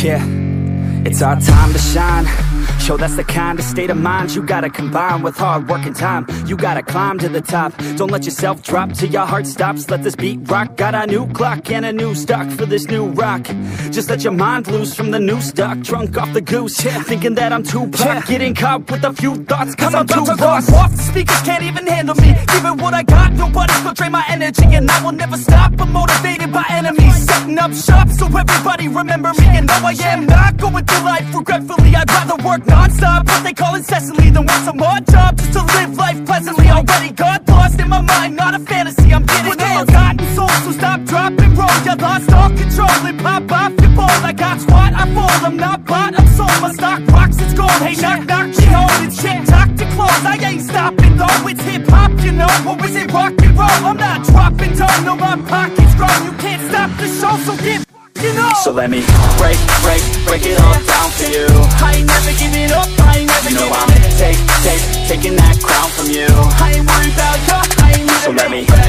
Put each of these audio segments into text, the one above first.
Yeah, it's our time to shine. Show that's the kind of state of mind you gotta combine with hard work and time. You gotta climb to the top. Don't let yourself drop till your heart stops. Let this beat rock Got a new clock and a new stock for this new rock. Just let your mind loose from the new stock. Drunk off the goose yeah. Thinking that I'm too pop. Yeah. Getting caught with a few thoughts. Cause, i I'm, too lost off. The speakers can't even handle me. Giving what I got. Nobody's gonna drain my energy. And I will never stop. I'm motivated by enemies. Setting up shop so everybody remember me. And no I am not going through life regretfully. I'd rather work non-stop. What they call incessantly Then want some more job Just to live life pleasantly. Already got lost in my mind. Not a fantasy, I'm getting forgotten souls So stop, drop, and roll You lost all control And pop off your ball I got squat, I fall. I'm not bought, I'm sold. My stock rocks, it's gold. Hey, knock, knock, she holding shit Talk to close I ain't stopping though. It's hip-hop, you know. Or is it rock and roll? I'm not dropping down No, my pocket's strong You can't stop the show So get you know. So let me break, break, break it all down for you. I ain't never giving up, I ain't never You know I'm take, take, taking that crown from you. I ain't worried about you, I ain't So let me break,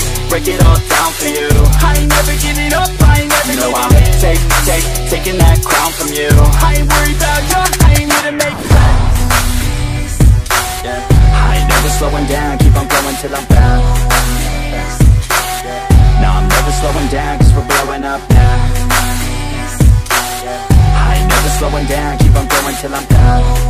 break, break it all down for you. I ain't never giving up, I ain't never You know I'm take, take, taking that crown from you. I ain't worried about you, I ain't here to make plans. Yeah, I ain't never slowing down, keep on going till I'm found. No, I'm never slowing down, cause we're blowing up now. I ain't never slowing down, keep on going till I'm down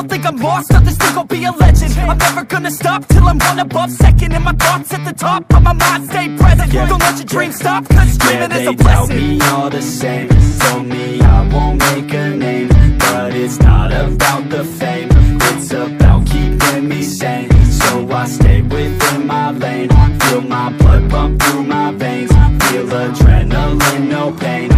people think I'm lost, others think I'll be a legend. I'm never gonna stop till I'm one above second And my thoughts at the top, but my mind. Stay present. Don't let your dreams stop, cause dreaming yeah, is a they blessing tell me all the same. Told me I won't make a name But it's not about the fame. It's about keeping me sane. So I stay within my lane. Feel my blood pump through my veins. Feel adrenaline, no pain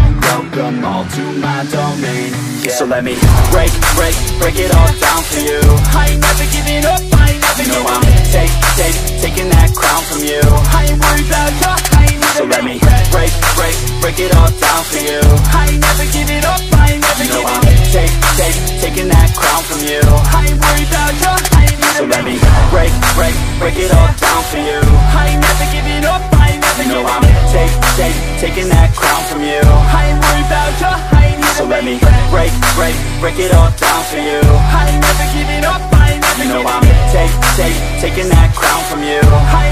Welcome all to my domain yeah. So let me break, break, break it all down for you I ain't never giving up, I ain't never You know I'm take, take, taking that crown from you I ain't worried about you, I ain't So let me break, break, break it all down for you I ain't never giving up, I ain't never You know giving I'm take, take, taking that crown from you I ain't worried about you, I ain't So let me break, break, break it all down for you I ain't never giving up, I ain't never You know I'm take, take, taking that break, break, break it all down for you. I ain't never giving up, I ain't never You know I'm take, take, taking that crown from you. I ain't worried about